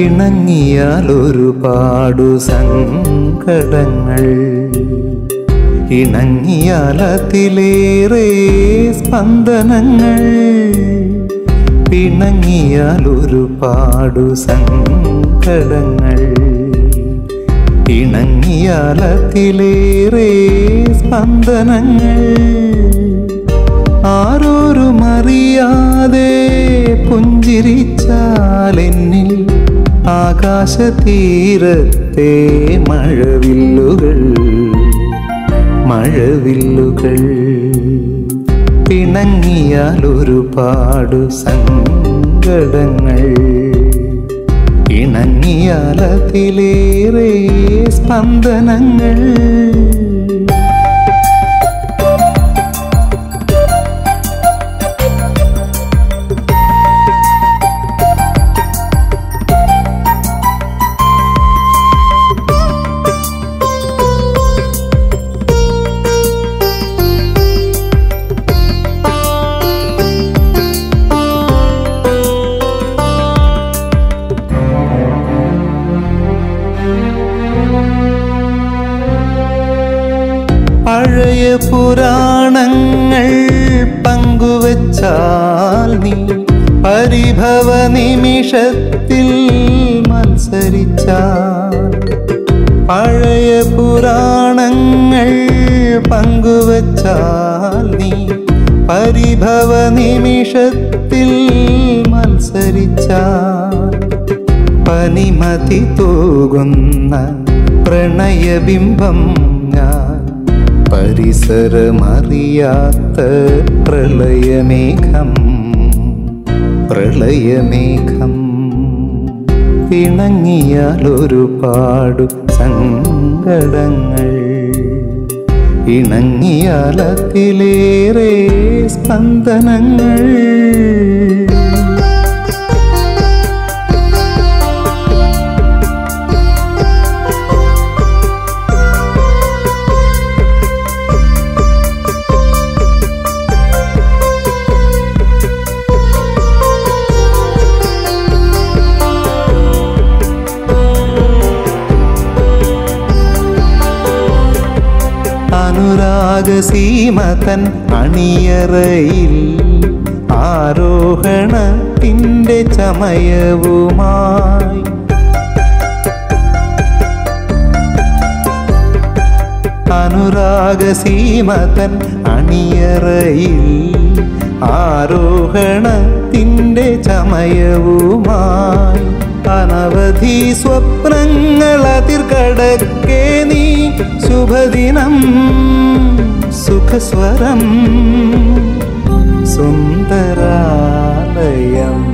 പിണങ്ങിയാൽ ഒരുപാടു സങ്കടങ്ങൾ. ഇണങ്ങിയാൽ അതിലേറെ സ്പന്ദനങ്ങൾ. പിണങ്ങിയാൽ ഒരുപാടു സങ്കടങ്ങൾ. ഇണങ്ങിയാൽ സ്പന്ദനങ്ങൾ. ആരോരും ആകാശതീരത്തെ മഴവില്ലുകൾ മഴവില്ലുകൾ പിണങ്ങിയാൽ ഒരുപാടു സങ്കടങ്ങൾ. ഇണങ്ങിയാൽ അതിലേറെ സ്പന്ദനങ്ങൾ. പഴയ പുരാണങ്ങൾ പങ്കുവച്ചാൽ നീ പരിഭവ നിമിഷത്തിൽ മത്സരിച്ചാൽ പഴയ പുരാണങ്ങൾ പങ്കുവച്ചാൽ നീ പരിഭവ നിമിഷത്തിൽ മത്സരിച്ചാൽ പനിമതി തൂകുന്ന പ്രണയബിംബം പരിസരമറിയാത്ത പ്രളയമേഘം പ്രളയമേഘം. ഇണങ്ങിയാൽ ഒരുപാടു സങ്കടങ്ങൾ ഇണങ്ങിയാൽ അതിലേറെ സ്പന്ദനങ്ങൾ. അനുരാഗസീമതൻ അണിയറയിൽ ആരോഹണത്തിന്റെ ചമയവുമായി. അനുരാഗസീമതൻ അണിയറയിൽ ആരോഹണത്തിന്റെ ചമയവുമായി. അനവധി സ്വപ്നങ്ങൾ അതിർകടക്കേ നീ. ശുഭദിനം സുഖസ്വരം സുന്ദരാലയം.